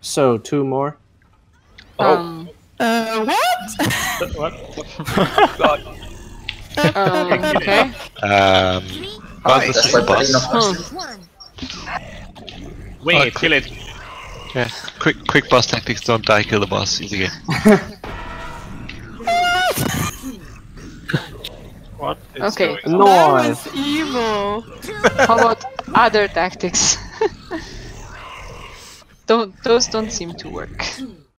So two more. Um, Uh, what? What? God. um, okay. Um, well, That's the boss. Huh. Wing Oh, kill it. Yeah, quick, quick boss tactics. Don't die. Kill the boss. Easy game. What? is Okay. going on? That was evil. How about other tactics? Don't those don't seem to work.